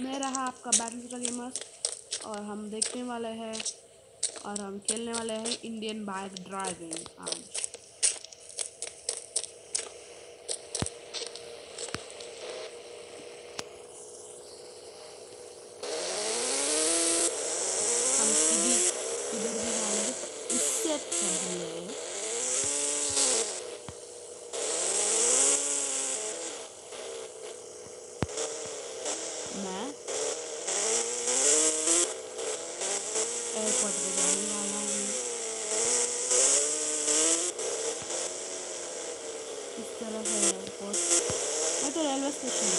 मैं रहा आपका बैटल गेमर्स और हम देखने वाले हैं, और हम खेलने वाले हैं इंडियन बाइक ड्राइविंग आज हम सीधी इधर भी जाएँगे तो इससे पहले मैं एयरपोर्ट पे जाने वाला हूँ इस तरफ़ है एयरपोर्ट मैं तो रेलवे स्टेशन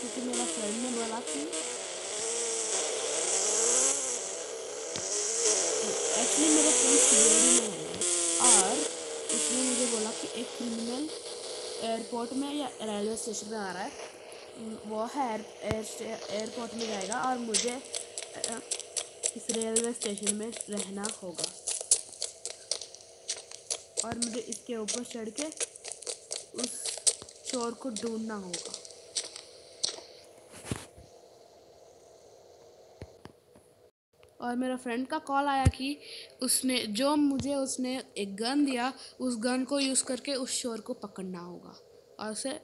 क्योंकि मेरा फ्रेंड ने बोला कि एक्चुअली मेरा फ्रेंड सीआईडी में है। और उसने मुझे बोला कि एक क्रिमिनल एयरपोर्ट में या रेलवे स्टेशन में आ रहा है। वो है एयरपोर्ट में जाएगा और मुझे इस रेलवे स्टेशन में रहना होगा। और मुझे इसके ऊपर चढ़ के उस चोर को ढूंढना होगा। और मेरा फ्रेंड का कॉल आया कि उसने, जो मुझे उसने एक गन दिया, उस गन को यूज़ करके उस शोर को पकड़ना होगा और उसे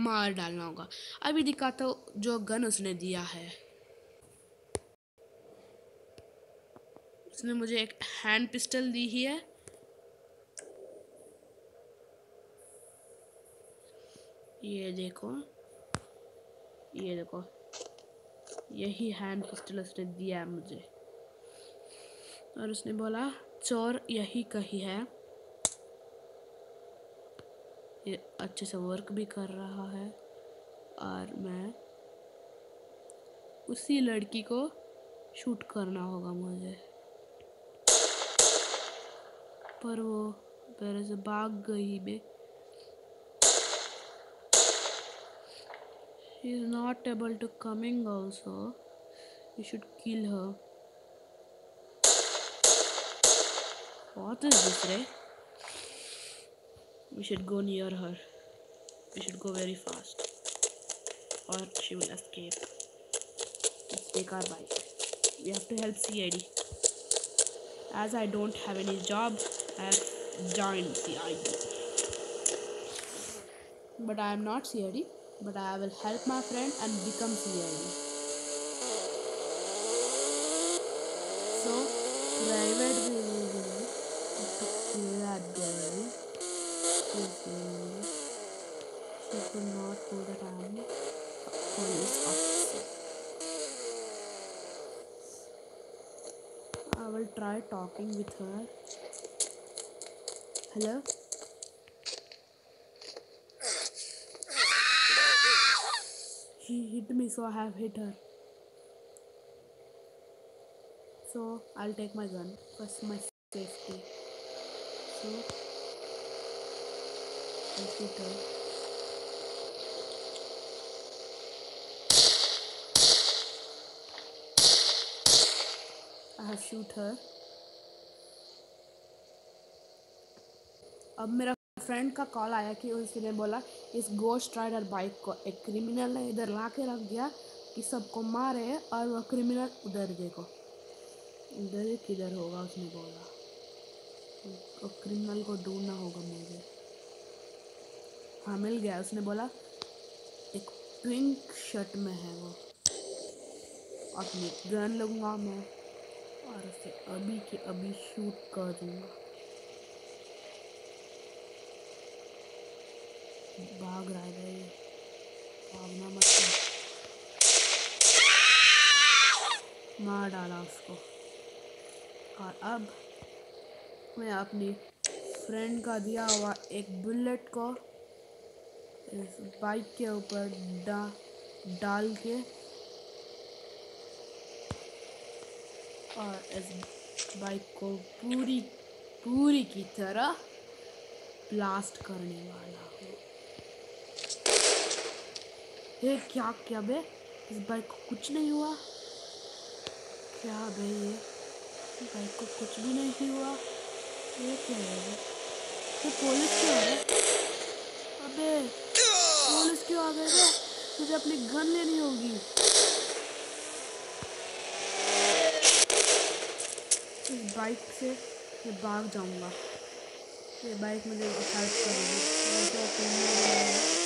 मार डालना होगा। अभी दिखाता हूँ जो गन उसने दिया है। उसने मुझे एक हैंड पिस्टल दी ही है। ये देखो ये देखो, यही हैंड पिस्टल उसने दिया है मुझे। और उसने बोला, चोर यही कही है। ये अच्छे से वर्क भी कर रहा है। और मैं उसी लड़की को शूट करना होगा मुझे। पर वो मेरे से भाग गई बे she is not able to coming also you should kill her what is this ray we should go near her we should go very fast or she will escape let's take our bike we have to help cid as i don't have any job have joined cid but i am not cid but I will help my friend and become CID. So, private could not do that I am police officer. I will try talking with her. Hello? She hit me, so I have hit her. So I'll take my gun for my safety. So shoot her. I have shoot her. अब मेरा friend का call आया कि उसने बोला, इस ghost rider bike को एक क्रिमिनल ने इधर ला के रख दिया कि सबको मारे और वह क्रिमिनल उधर देखो। इधर किधर होगा? उसने बोला। तो क्रिमिनल को ढूंढना होगा मुझे। हाँ मिल गया? उसने बोला। एक पिंक शर्ट में है वो। अपनी गन लूँगा मैं और उसे अभी के अभी शूट कर दूँगा। भाग रहा है ये भागना मत मार डाला उसको। और अब मैं अपनी फ्रेंड का दिया हुआ एक बुलेट को इस बाइक के ऊपर डा, डाल के और इस बाइक को पूरी पूरी की तरह ब्लास्ट करने वाला हूँ। ये क्या क्या बे? इस बाइक को कुछ नहीं हुआ। क्या बे ये? बाइक को कुछ भी नहीं हुआ। ये क्या है तो पुलिस क्यों आ गए? अबे, पुलिस क्यों आ गए बे? मुझे अपनी गन लेनी होगी। इस बाइक से मैं भाग जाऊँगा। ये बाइक मुझे हेल्प करेगी वैसे अपनी मुझे criminal मिल गया।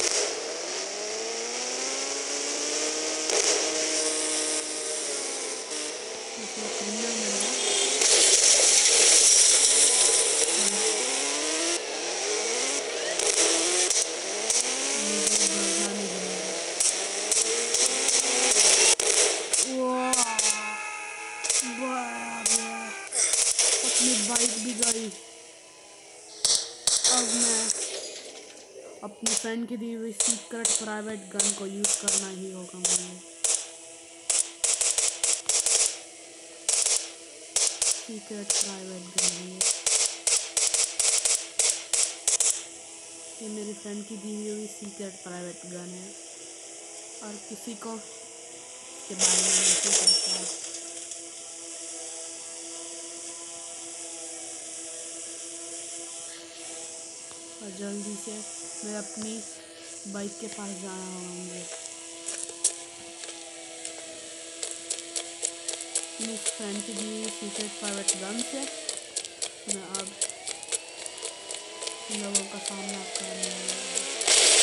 मुझे भगवान ही बनाएगा। वाह, वाह, वाह। अपनी बाइक भी गई अब मैं अपनी फ्रेंड की दी हुई सीक्रेट प्राइवेट गन को यूज़ करना ही होगा मुझे सीक्रेट प्राइवेट गन है ये। मेरी फ्रेंड की दी हुई सीक्रेट प्राइवेट गन है। और किसी को के बारे में नहीं पता। है और जल्दी से मैं अपनी बाइक के पास जाना होगा मुझे अपनी फ्रेंड की दी सीक्रेट प्राइवेट गन से मैं अब लोगों का सामना करने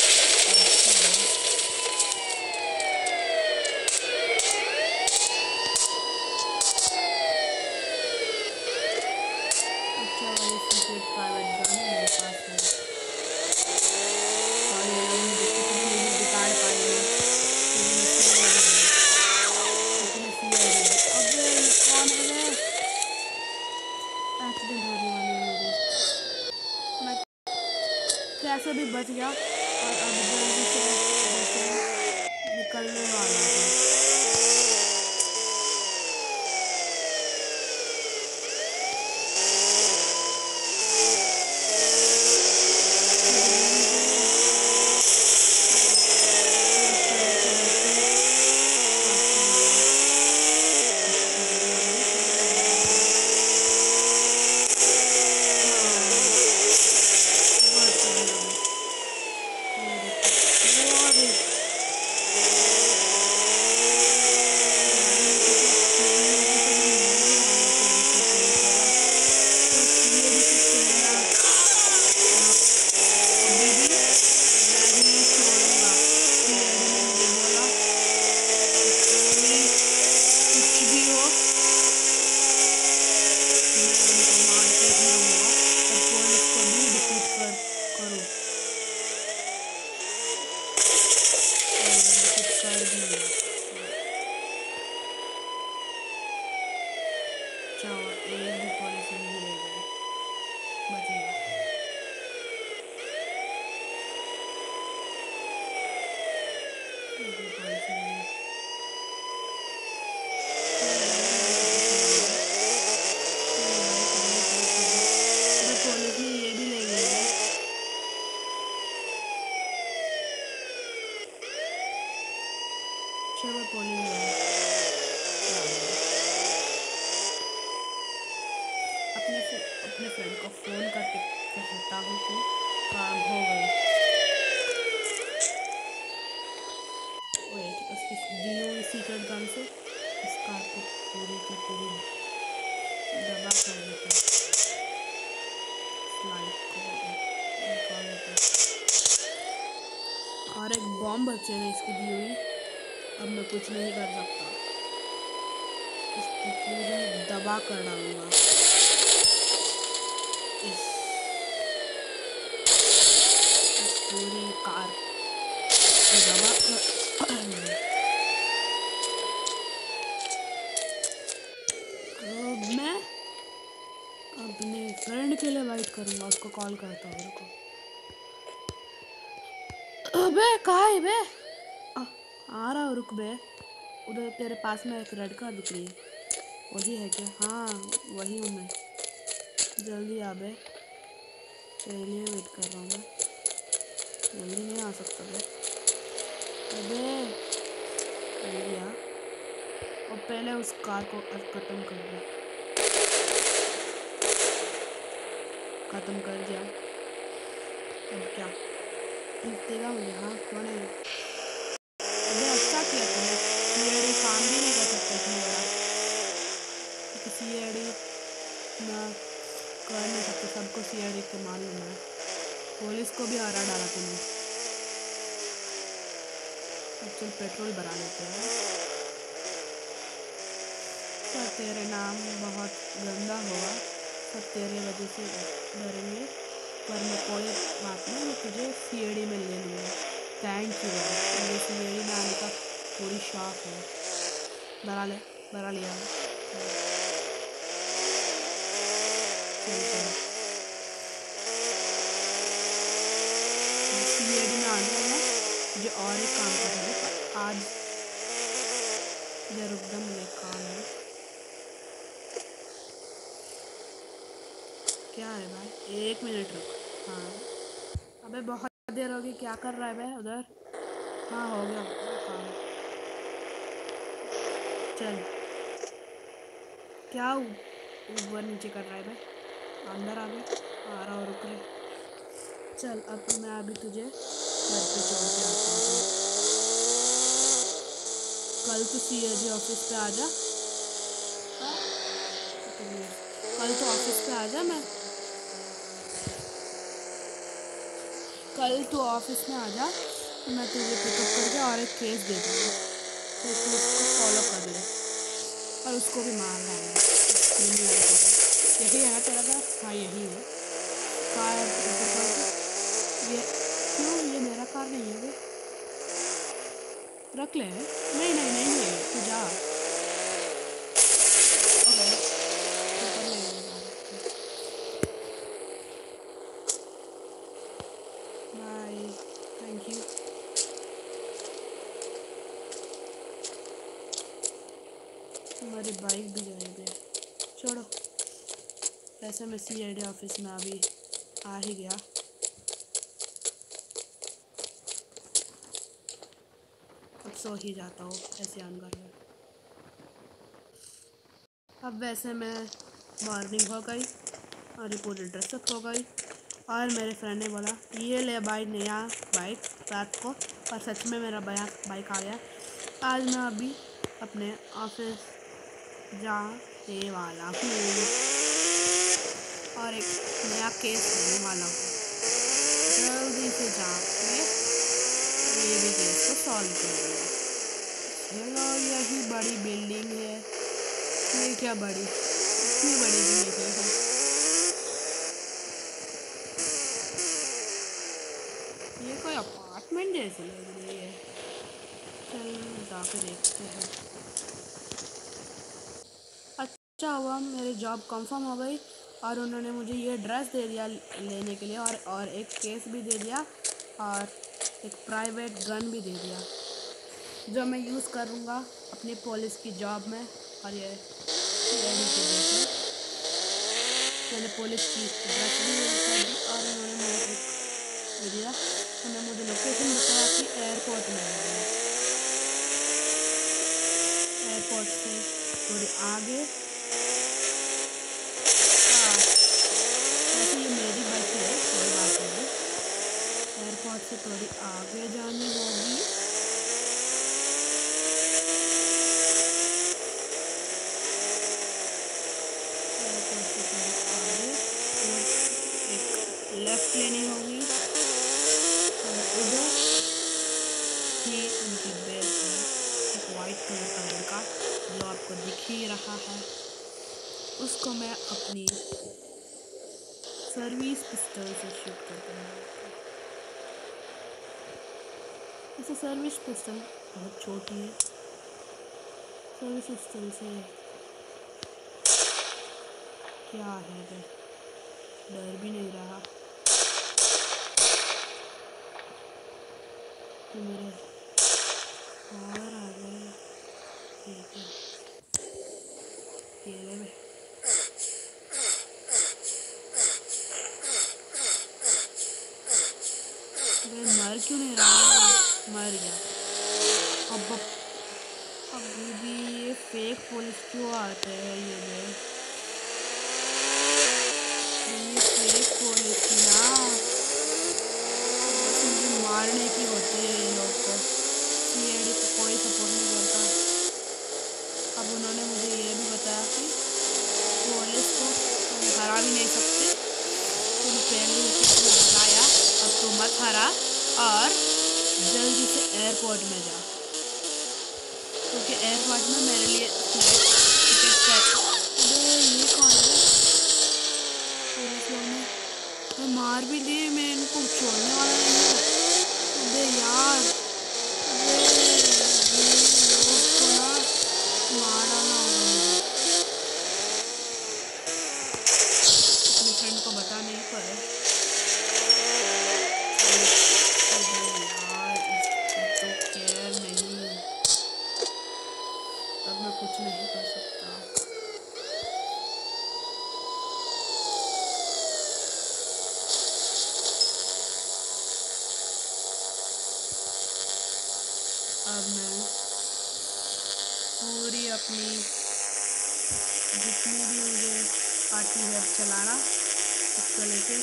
अच्छा सीक्रेट प्राइवेट गन मेरे पास है और ये लोग मुझे कुछ भी नहीं बिगाड़ पाएँगे क्योंकि मैं CID हूँ। लेकिन मैं CID हूँ। अबे ये कौन है बे? एक्सीडेंट होने वाली है मेरी मैं कैसे भी Hallelujah. अपने फ्रेंड को फ़ोन करके कहता हूँ कि काम हो गई। वेट उसकी गन से इस कार को पूरी की पूरी दबा कर और एक बॉम्ब बच्चे ने इसकी दी हुई। अब मैं कुछ नहीं कर सकता। इसकी पूरी दबा कर डालूँगा इस इस पूरी कार। अब मैं अपने फ्रेंड के लिए वेट करूँगा उसको कॉल करता हूँ रुको। अबे कहाँ है बे? आ, आ रहा हूँ रुक बे। उधर तेरे पास में एक रेड कार दिख रही है। वही है क्या? हाँ वही हूँ मैं। जल्दी आ बे। तेरे लिए वेट कर रहा हूँ मैं। जल्दी नहीं आ सकता मैं। अबे जल्दी आ और पहले उस कार को खत्म कर दिया खत्म कर दिया। अब क्या? जीतेगा मुझे हाँ क्यों नहीं अबे अच्छा किया तुमने सीआईडी काम भी नहीं कर सकता इतना बड़ा क्योंकि सीआईडी ना कर नहीं सकते सबको सीआईडी के मालूम है पुलिस को भी हरा डाला तुमने अब चल पेट्रोल भरा लेते हैं तो तेरे नाम बहुत गंदा होगा सब तेरे वजह से डरेंगे पर मैं कोई बात नहीं मैं तुझे सी में ले लूँगा थैंक यू मुझे सी में आने का पूरी शौक है बना ले बना लिया चल चल सी में आने में मुझे और एक काम करना है आज रुक जा, मुझे काम है। क्या है भाई? एक मिनट रुक। हाँ। अबे बहुत देर होगी क्या कर रहा है भाई उधर? हाँ हो गया हाँ चल। क्या ऊपर नीचे कर रहा है भाई? अंदर आ गए आ रहा हो, रुक रहे। चल, अब मैं अभी तुझे घर पे छोड़ के आता हूँ कल तो सी ऑफ़िस पे आ जा। कल तो ऑफ़िस पे आ जा मैं। कल तो ऑफ़िस में आ जा तो मैं तुझे पिकअप करके और एक केस दे दूँगा। तो तू उसको फॉलो कर ले और उसको भी मार डालना यही है ना तेरा घर? हाँ यही है। कार ये, क्यों ये मेरा कार नहीं है वे? रख ले नहीं नहीं नहीं नहीं, तू जा। हमारी बाइक भी जाएगी छोड़ो। वैसे मैं सी आई डी ऑफ़िस में अभी आ ही गया। अब सो ही जाता हूँ, ऐसे ऑन कर अब वैसे मैं मॉर्निंग हो गई और ये पूरी ड्रेसअप हो गई, और मेरे फ्रेंड ने बोला, ये ले भाई नया बाइक रात को। और सच में मेरा बया बाइक आ गया आज मैं अभी अपने ऑफ़िस जाने वाला हूँ। और एक नया केस लेने वाला हूँ जल्दी से जाके ये भी केस को सॉल्व करूँगा चलो यही बड़ी बिल्डिंग है। ये क्या बड़ी? इतनी बड़ी बिल्डिंग है। ये कोई अपार्टमेंट जैसी लग रही है। चल जाके देखते हैं। अच्छा हुआ, मेरी जॉब कंफर्म हो गई और उन्होंने मुझे ये ड्रेस दे दिया लेने के लिए और और एक केस भी दे दिया और एक प्राइवेट गन भी दे दिया, जो मैं यूज़ करूँगा अपनी पुलिस की जॉब में और ये मैंने पुलिस की ड्रेस भी कर दी और उन्होंने मुझे दे दिया। उन्होंने मुझे लोकेशन बताया कि एयरपोर्ट में एयरपोर्ट से थोड़ी आगे से थोड़ी आगे जानी होगी। लेफ़्ट लेनी होगी। उधर ही उनकी बेस है, एक वाइट कलर का लड़का जो आपको दिख ही रहा है। उसको मैं अपनी सर्विस पिस्टल से शूट कर दूँगा ऐसे सर्विस पिस्टल बहुत छोटी है। सर्विस पिस्टल से क्या है डर डर भी नहीं रहा। तो मेरे और आ गए ठीक है। ले मैं मर क्यों नहीं रहा? मर गया। अब अब भी ये फेक पुलिस क्यों आते हैं ये ये फेक पुलिस ना मारने की होती है ये लोग तो। को सीएडी कोई सपोर्ट नहीं करता। अब उन्होंने मुझे ये भी बताया कि पुलिस को तुम हरा भी नहीं सकते। तुम पहले हराया, अब तुम मत हरा। और जल्दी से एयरपोर्ट में जा क्योंकि एयरपोर्ट में मेरे लिए फ़्लाइट ये ने मार भी दिए, मैं इनको छोड़ने वाला नहीं अबे यार अबे ये लोग को ना मार डालना होगा मुझे अपने फ्रेंड को बता नहीं पाए अबे यार इसकी तो केयर नहीं अब मैं कुछ नहीं कर सकता अब मैं पूरी अपनी जितनी भी मुझे आती है चलाना, उसको लेके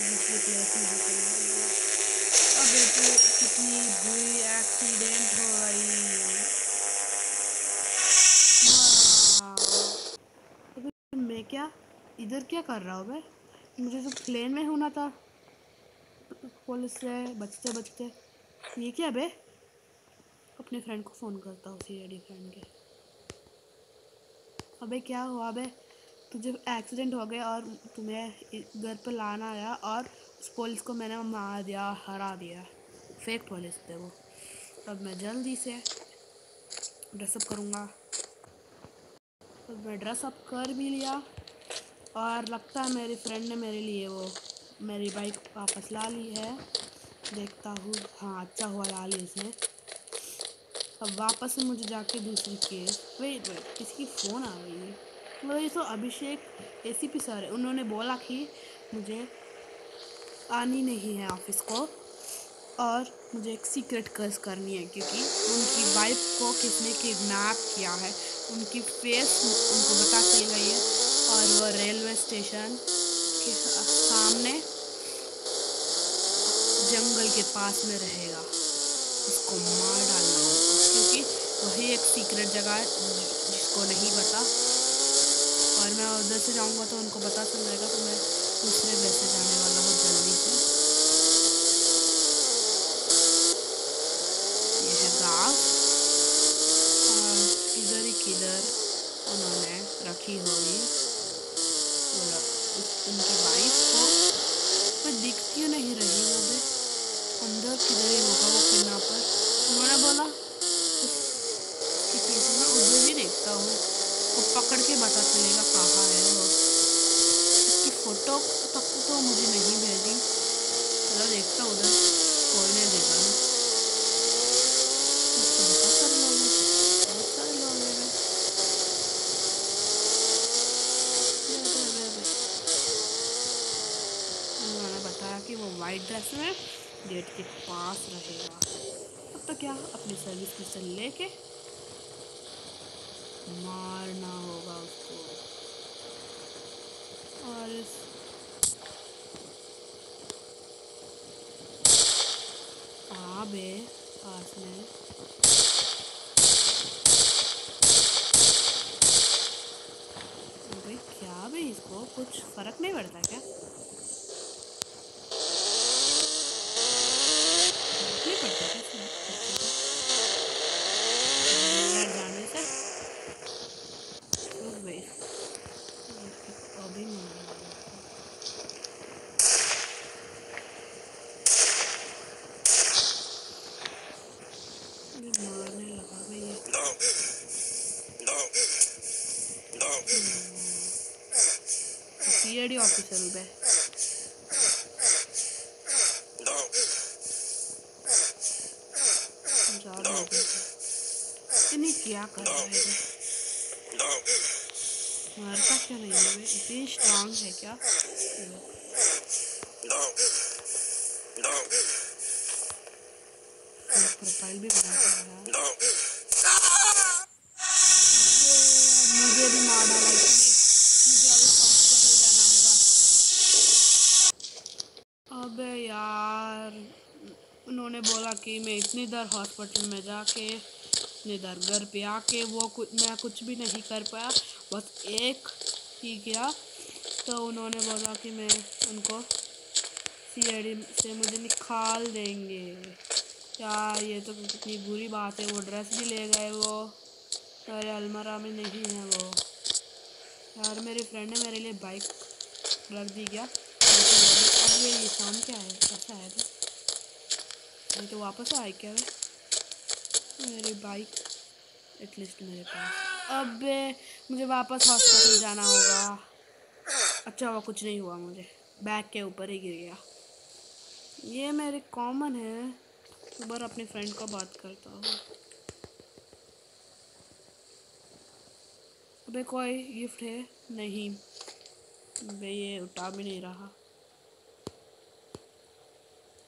दूसरी प्लेस में अबे तो कितनी बुरी एक्सीडेंट हो गई मैं क्या, इधर क्या कर रहा हूँ मैं? मुझे तो प्लेन में होना था। पुलिस से बचते बचते ये क्या बे? अपने फ्रेंड को फ़ोन करता हूँ सी फ्रेंड के। अबे, क्या हुआ? बे तुझे एक्सीडेंट हो गया और तुम्हें घर पर लाना आया और उस पुलिस को मैंने मार दिया, हरा दिया। फेक पुलिस थे वो। अब मैं जल्दी से ड्रेसअप करूँगा। अब मैं ड्रेसअप कर भी लिया और लगता है मेरी फ्रेंड ने मेरे लिए वो, मेरी बाइक वापस ला ली है। देखता हूँ हाँ अच्छा हुआ, ला ली उसने। अब वापस से मुझे जाके दूसरी केस। वेट वेट किसकी फ़ोन आ गई? है मतलब ये तो अभिषेक ए सी पी सर है। उन्होंने बोला कि मुझे आनी नहीं है ऑफ़िस को और मुझे एक सीक्रेट कर्स करनी है क्योंकि उनकी वाइफ को किसने किडनैप किया है। उनकी फेस उनको पता चल गई है और वो रेलवे स्टेशन के सामने जंगल के पास में रहेगा। उसको मार डालना। वही एक सीक्रेट जगह है, जिसको नहीं पता। और मैं उधर से जाऊँगा तो उनको पता चल जाएगा तो मैं दूसरे बेस से जाने वाला हूँ जल्दी से। ये है गाँव। और इधर ही किधर उन्होंने रखी उस- उनकी वाइफ को। पर दिख क्यों नहीं रही भी अंदर किधर ही होगा वो पर। उन्होंने बोला उसके पीछे मैं उधर ही देखता हूँ वो पकड़ के पता चलेगा कहाँ है वो। उसकी फ़ोटो तक तो मुझे नहीं भेजी चलो देखता उधर। कोई नहीं, देखा बहुत वाइट ड्रेस में गेट के पास रहेगा। अब तो क्या, अपनी सर्विस पिस्टल लेके मारना होगा उसको और इस आ है पास में। भाई क्या भाई इसको? कुछ फ़र्क नहीं पड़ता क्या फ़र्क नहीं पड़ता क्या इसमें बच्चे को? अंदर जाने से रुक बे अभी मारने वाला था। ये मारने लगा बे ये सीआईडी ऑफिसर बे में है। क्या कर रहा है? मारता क्यों नहीं है? इतनी स्ट्रांग है क्या? प्रोफ़ाइल भी बना सकता है मुझे भी मार डाला इसने मुझे अभी हॉस्पिटल जाना होगा अबे यार उन्होंने बोला कि मैं इतनी देर हॉस्पिटल में जाके, इतनी देर घर पे आके वो कुछ मैं कुछ भी नहीं कर पाया। बस एक ही किया तो उन्होंने बोला कि मैं उनको सी से मुझे निकाल देंगे। यार ये तो कितनी बुरी बात है, वो ड्रेस भी ले गए वो। अरे अलमरा में नहीं है वो। यार मेरी फ्रेंड ने मेरे लिए बाइक रख दी क्या? अब ये निशान क्या है? कैसा है तो। ये तो वापस आए क्या? मेरी बाइक एटलीस्ट मेरे पास। अब, मुझे वापस हॉस्पिटल जाना होगा। अच्छा हुआ कुछ नहीं हुआ मुझे। बैग के ऊपर ही गिर गया। ये मेरे कॉमन है। बार अपने फ्रेंड को बात करता हूँ। अबे कोई गिफ्ट है? नहीं। ये उठा भी नहीं रहा।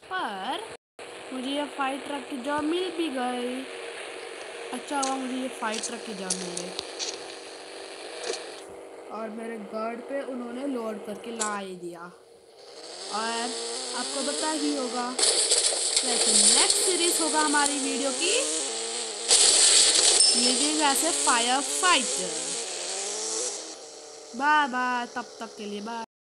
पर मुझे ये फाइव ट्रक की जॉब मिल भी गई। अच्छा हुआ मुझे ये फाइट ट्रक की जॉब मिल। गई और मेरे गार्ड पे उन्होंने लोड करके ला ही दिया। और आपको पता ही होगा, वैसे नेक्स्ट सीरीज़ होगा हमारी वीडियो की। As a fire fighter bye bye तब तक के लिए बाय